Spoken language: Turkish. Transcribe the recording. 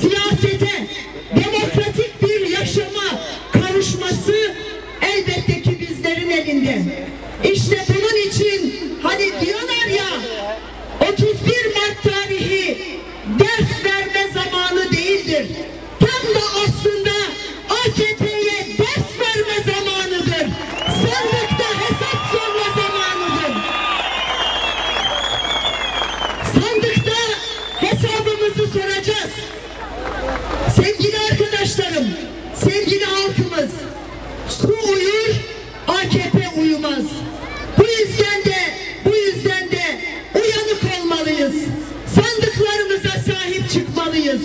siyasete, demokratik bir yaşama karışması elbette ki bizlerin elinde. İşte bunun için hani diyorlar ya 31 Mart tarihi ders verme zamanı değildir. Tam da aslında halkımız, su uyur, AKP uyumaz. Bu yüzden de, bu yüzden de uyanık olmalıyız. Sandıklarımıza sahip çıkmalıyız.